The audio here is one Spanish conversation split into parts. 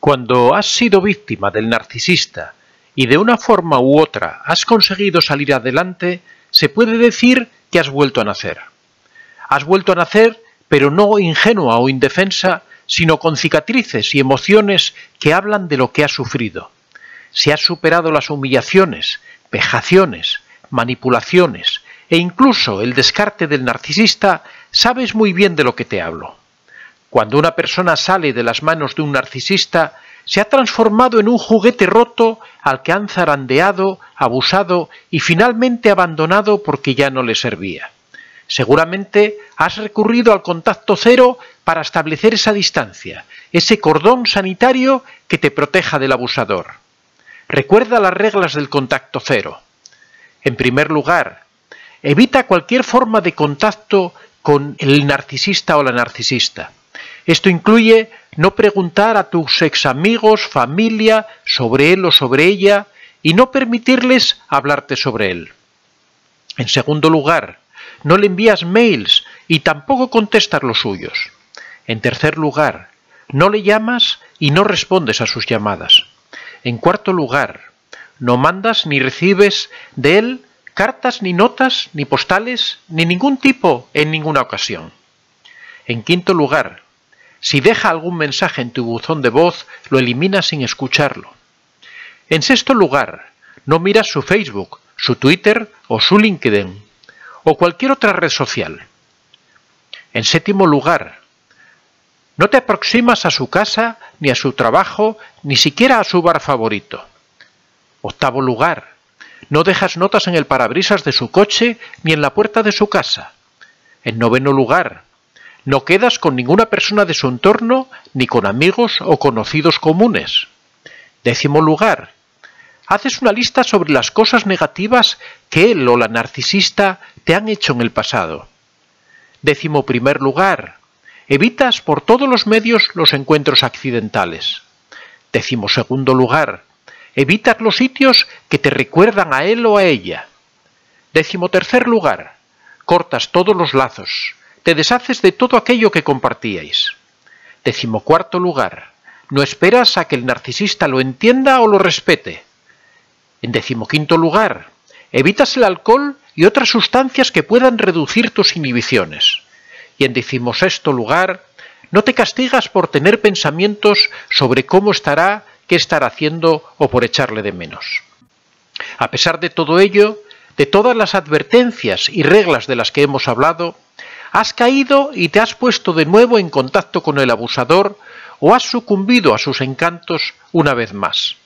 Cuando has sido víctima del narcisista y de una forma u otra has conseguido salir adelante, se puede decir que has vuelto a nacer. Has vuelto a nacer, pero no ingenua o indefensa, sino con cicatrices y emociones que hablan de lo que has sufrido. Si has superado las humillaciones, vejaciones, manipulaciones e incluso el descarte del narcisista, sabes muy bien de lo que te hablo. Cuando una persona sale de las manos de un narcisista, se ha transformado en un juguete roto al que han zarandeado, abusado y finalmente abandonado porque ya no le servía. Seguramente has recurrido al contacto cero para establecer esa distancia, ese cordón sanitario que te proteja del abusador. Recuerda las reglas del contacto cero. En primer lugar, evita cualquier forma de contacto con el narcisista o la narcisista. Esto incluye no preguntar a tus ex amigos, familia, sobre él o sobre ella, y no permitirles hablarte sobre él. En segundo lugar, no le envías mails y tampoco contestas los suyos. En tercer lugar, no le llamas y no respondes a sus llamadas. En cuarto lugar, no mandas ni recibes de él cartas ni notas ni postales ni ningún tipo en ninguna ocasión. En quinto lugar, si deja algún mensaje en tu buzón de voz, lo eliminas sin escucharlo. En sexto lugar, no miras su Facebook, su Twitter o su LinkedIn o cualquier otra red social. En séptimo lugar, no te aproximas a su casa, ni a su trabajo, ni siquiera a su bar favorito. Octavo lugar, no dejas notas en el parabrisas de su coche ni en la puerta de su casa. En noveno lugar, no quedas con ninguna persona de su entorno, ni con amigos o conocidos comunes. Décimo lugar, haces una lista sobre las cosas negativas que él o la narcisista te han hecho en el pasado. Décimo primer lugar, evitas por todos los medios los encuentros accidentales. Décimo segundo lugar, evitas los sitios que te recuerdan a él o a ella. Décimo tercer lugar, cortas todos los lazos, te deshaces de todo aquello que compartíais. Decimocuarto lugar, no esperas a que el narcisista lo entienda o lo respete. En decimoquinto lugar, evitas el alcohol y otras sustancias que puedan reducir tus inhibiciones. Y en decimosexto lugar, no te castigas por tener pensamientos sobre cómo estará, qué estará haciendo o por echarle de menos. A pesar de todo ello, de todas las advertencias y reglas de las que hemos hablado, has caído y te has puesto de nuevo en contacto con el abusador o has sucumbido a sus encantos una vez más.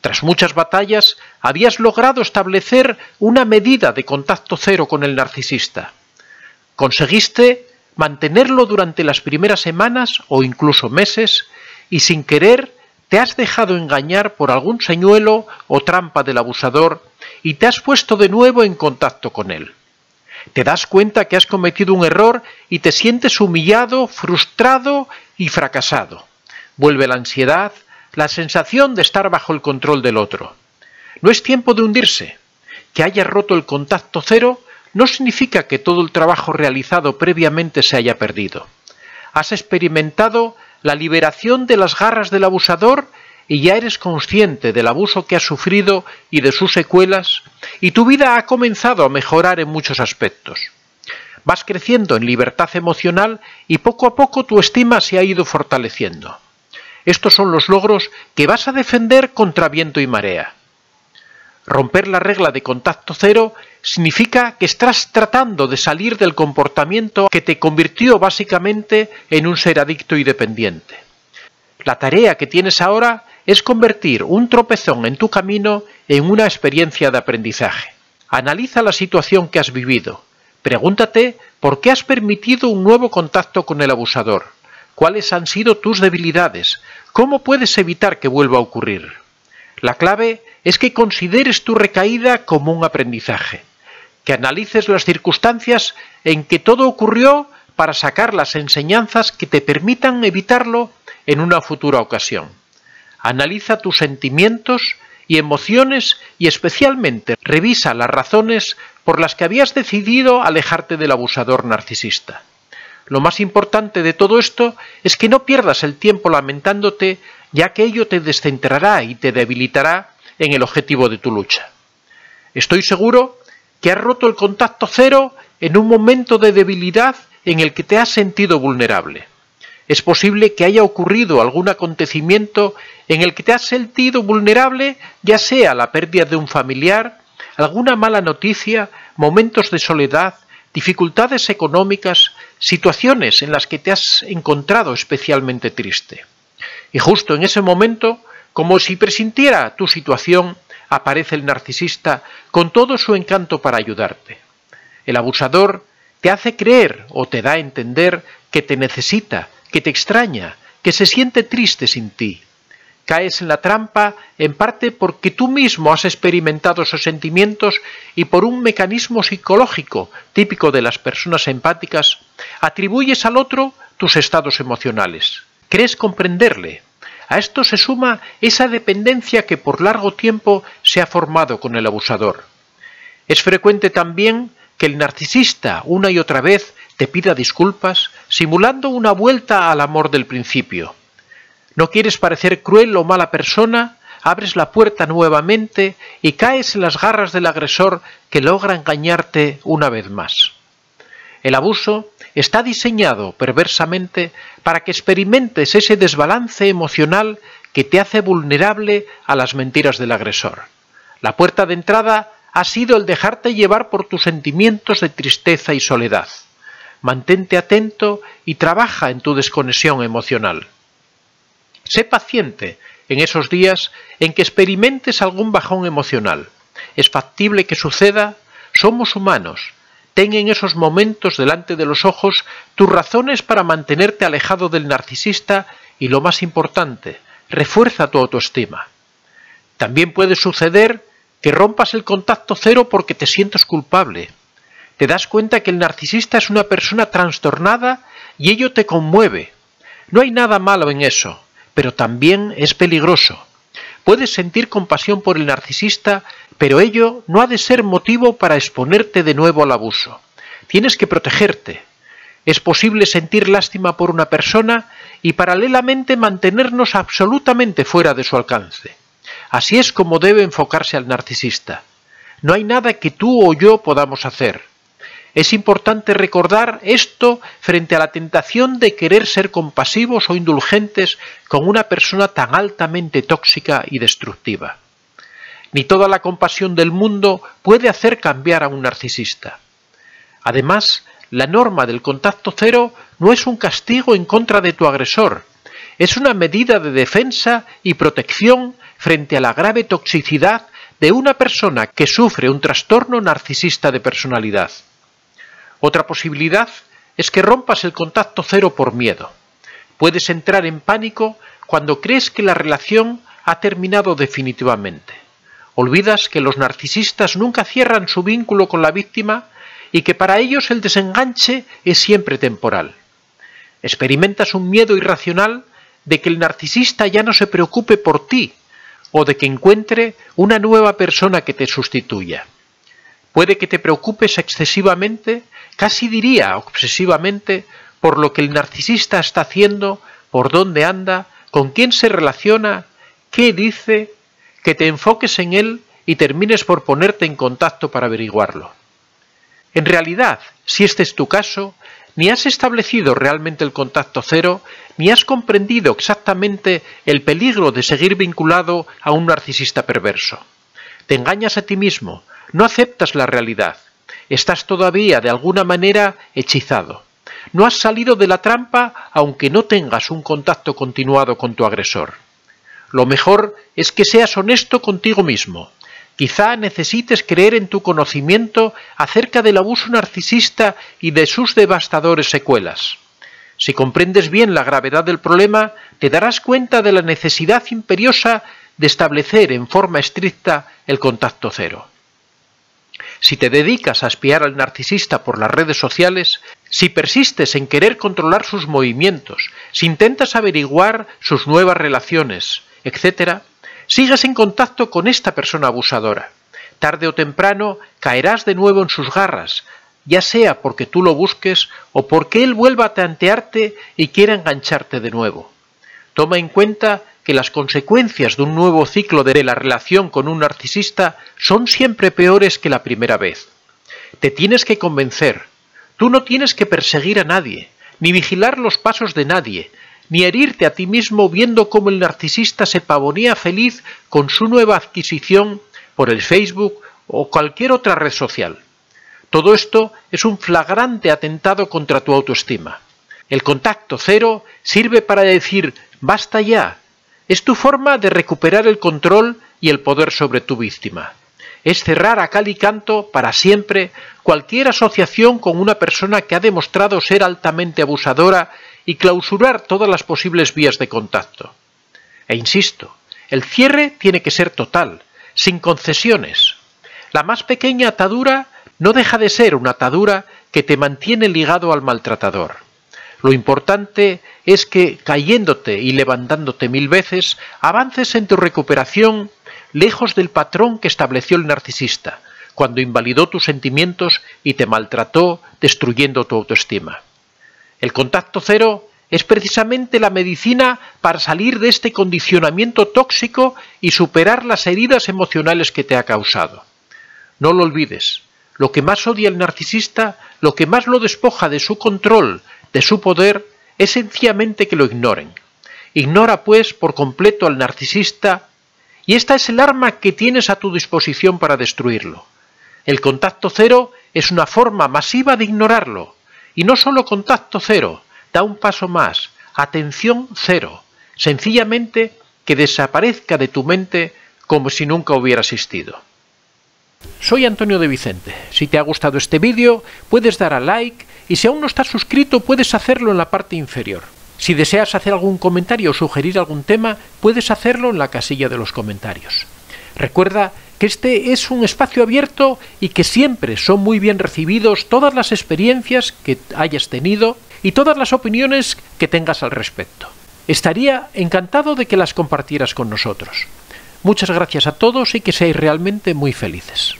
Tras muchas batallas, habías logrado establecer una medida de contacto cero con el narcisista. Conseguiste mantenerlo durante las primeras semanas o incluso meses y sin querer te has dejado engañar por algún señuelo o trampa del abusador y te has puesto de nuevo en contacto con él. Te das cuenta que has cometido un error y te sientes humillado, frustrado y fracasado. Vuelve la ansiedad, la sensación de estar bajo el control del otro. No es tiempo de hundirse. Que hayas roto el contacto cero no significa que todo el trabajo realizado previamente se haya perdido. Has experimentado la liberación de las garras del abusador y ya eres consciente del abuso que has sufrido y de sus secuelas, y tu vida ha comenzado a mejorar en muchos aspectos. Vas creciendo en libertad emocional y poco a poco tu estima se ha ido fortaleciendo. Estos son los logros que vas a defender contra viento y marea. Romper la regla de contacto cero significa que estás tratando de salir del comportamiento que te convirtió básicamente en un ser adicto y dependiente. La tarea que tienes ahora es convertir un tropezón en tu camino en una experiencia de aprendizaje. Analiza la situación que has vivido. Pregúntate por qué has permitido un nuevo contacto con el abusador. ¿Cuáles han sido tus debilidades? ¿Cómo puedes evitar que vuelva a ocurrir? La clave es que consideres tu recaída como un aprendizaje, que analices las circunstancias en que todo ocurrió para sacar las enseñanzas que te permitan evitarlo en una futura ocasión. Analiza tus sentimientos y emociones y especialmente revisa las razones por las que habías decidido alejarte del abusador narcisista. lo más importante de todo esto es que no pierdas el tiempo lamentándote, ya que ello te descentrará y te debilitará en el objetivo de tu lucha. Estoy seguro que has roto el contacto cero en un momento de debilidad en el que te has sentido vulnerable. Es posible que haya ocurrido algún acontecimiento en el que te has sentido vulnerable, ya sea la pérdida de un familiar, alguna mala noticia, momentos de soledad, dificultades económicas, situaciones en las que te has encontrado especialmente triste. Y justo en ese momento, como si presintiera tu situación, aparece el narcisista con todo su encanto para ayudarte. El abusador te hace creer o te da a entender que te necesita, que te extraña, que se siente triste sin ti. Caes en la trampa en parte porque tú mismo has experimentado esos sentimientos y por un mecanismo psicológico típico de las personas empáticas, atribuyes al otro tus estados emocionales. Crees comprenderle. A esto se suma esa dependencia que por largo tiempo se ha formado con el abusador. Es frecuente también que el narcisista una y otra vez te pida disculpas, simulando una vuelta al amor del principio. No quieres parecer cruel o mala persona, abres la puerta nuevamente y caes en las garras del agresor que logra engañarte una vez más. El abuso está diseñado perversamente para que experimentes ese desbalance emocional que te hace vulnerable a las mentiras del agresor. La puerta de entrada ha sido el dejarte llevar por tus sentimientos de tristeza y soledad. Mantente atento y trabaja en tu desconexión emocional. Sé paciente en esos días en que experimentes algún bajón emocional. Es factible que suceda, somos humanos. Ten en esos momentos delante de los ojos tus razones para mantenerte alejado del narcisista y lo más importante, refuerza tu autoestima. También puede suceder que rompas el contacto cero porque te sientes culpable. Te das cuenta que el narcisista es una persona trastornada y ello te conmueve. No hay nada malo en eso, pero también es peligroso. Puedes sentir compasión por el narcisista, pero ello no ha de ser motivo para exponerte de nuevo al abuso. Tienes que protegerte. Es posible sentir lástima por una persona y paralelamente mantenernos absolutamente fuera de su alcance. Así es como debe enfocarse al narcisista. No hay nada que tú o yo podamos hacer. Es importante recordar esto frente a la tentación de querer ser compasivos o indulgentes con una persona tan altamente tóxica y destructiva. Ni toda la compasión del mundo puede hacer cambiar a un narcisista. Además, la norma del contacto cero no es un castigo en contra de tu agresor, es una medida de defensa y protección frente a la grave toxicidad de una persona que sufre un trastorno narcisista de personalidad. Otra posibilidad es que rompas el contacto cero por miedo. Puedes entrar en pánico cuando crees que la relación ha terminado definitivamente. Olvidas que los narcisistas nunca cierran su vínculo con la víctima y que para ellos el desenganche es siempre temporal. Experimentas un miedo irracional de que el narcisista ya no se preocupe por ti o de que encuentre una nueva persona que te sustituya. Puede que te preocupes excesivamente, casi diría obsesivamente, por lo que el narcisista está haciendo, por dónde anda, con quién se relaciona, qué dice, que te enfoques en él y termines por ponerte en contacto para averiguarlo. En realidad, si este es tu caso, ni has establecido realmente el contacto cero, ni has comprendido exactamente el peligro de seguir vinculado a un narcisista perverso. Te engañas a ti mismo, no aceptas la realidad, estás todavía de alguna manera hechizado. No has salido de la trampa aunque no tengas un contacto continuado con tu agresor. Lo mejor es que seas honesto contigo mismo, Quizá necesites creer en tu conocimiento acerca del abuso narcisista y de sus devastadores secuelas. Si comprendes bien la gravedad del problema, te darás cuenta de la necesidad imperiosa de establecer en forma estricta el contacto cero. Si te dedicas a espiar al narcisista por las redes sociales, si persistes en querer controlar sus movimientos, si intentas averiguar sus nuevas relaciones, etc., Sigas en contacto con esta persona abusadora. Tarde o temprano caerás de nuevo en sus garras, ya sea porque tú lo busques o porque él vuelva a tantearte y quiera engancharte de nuevo. Toma en cuenta que las consecuencias de un nuevo ciclo de la relación con un narcisista son siempre peores que la primera vez. Te tienes que convencer. Tú no tienes que perseguir a nadie, ni vigilar los pasos de nadie, ni herirte a ti mismo viendo cómo el narcisista se pavonea feliz con su nueva adquisición por el Facebook o cualquier otra red social. Todo esto es un flagrante atentado contra tu autoestima. El contacto cero sirve para decir basta ya. Es tu forma de recuperar el control y el poder sobre tu víctima. Es cerrar a cal y canto para siempre cualquier asociación con una persona que ha demostrado ser altamente abusadora y clausurar todas las posibles vías de contacto. E insisto, el cierre tiene que ser total, sin concesiones. La más pequeña atadura no deja de ser una atadura que te mantiene ligado al maltratador. Lo importante es que, cayéndote y levantándote mil veces, avances en tu recuperación lejos del patrón que estableció el narcisista, cuando invalidó tus sentimientos y te maltrató, destruyendo tu autoestima. El contacto cero es precisamente la medicina para salir de este condicionamiento tóxico y superar las heridas emocionales que te ha causado. No lo olvides, lo que más odia el narcisista, lo que más lo despoja de su control, de su poder, es sencillamente que lo ignoren. Ignora, pues, por completo al narcisista, y esta es el arma que tienes a tu disposición para destruirlo. El contacto cero es una forma masiva de ignorarlo, y no solo contacto cero, da un paso más, atención cero, sencillamente que desaparezca de tu mente como si nunca hubiera existido. Soy Antonio de Vicente. Si te ha gustado este vídeo, puedes dar a like y si aún no estás suscrito, puedes hacerlo en la parte inferior. Si deseas hacer algún comentario o sugerir algún tema, puedes hacerlo en la casilla de los comentarios. Recuerda que este es un espacio abierto y que siempre son muy bien recibidos todas las experiencias que hayas tenido y todas las opiniones que tengas al respecto. Estaría encantado de que las compartieras con nosotros. Muchas gracias a todos y que seáis realmente muy felices.